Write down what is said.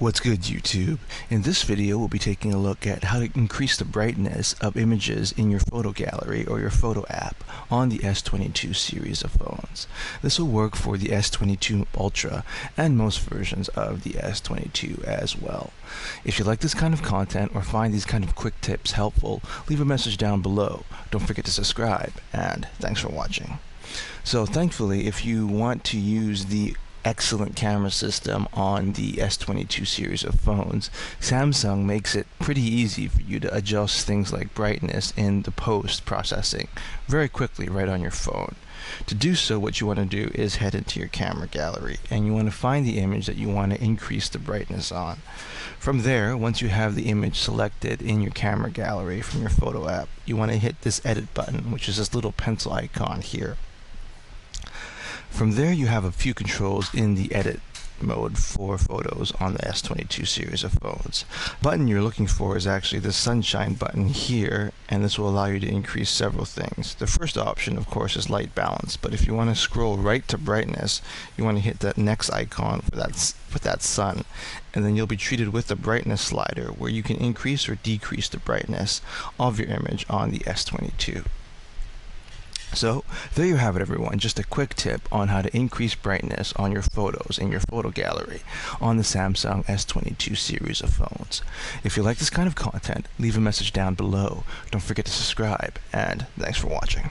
What's good YouTube? In this video we'll be taking a look at how to increase the brightness of images in your photo gallery or your photo app on the S22 series of phones. This will work for the S22 Ultra and most versions of the S22 as well. If you like this kind of content or find these kind of quick tips helpful, leave a message down below. Don't forget to subscribe and thanks for watching. So thankfully if you want to use the excellent camera system on the S22 series of phones, Samsung makes it pretty easy for you to adjust things like brightness in the post processing very quickly right on your phone. To do so, what you want to do is head into your camera gallery and you want to find the image that you want to increase the brightness on. From there, once you have the image selected in your camera gallery from your photo app, you want to hit this edit button, which is this little pencil icon here. From there you have a few controls in the edit mode for photos on the S22 series of phones. button you're looking for is actually the sunshine button here and this will allow you to increase several things. The first option of course is light balance but if you want to scroll right to brightness you want to hit that next icon for that for that sun and then you'll be treated with the brightness slider where you can increase or decrease the brightness of your image on the S22. So there you have it everyone, just a quick tip on how to increase brightness on your photos in your photo gallery on the Samsung S22 series of phones. If you like this kind of content, leave a message down below. Don't forget to subscribe, and thanks for watching.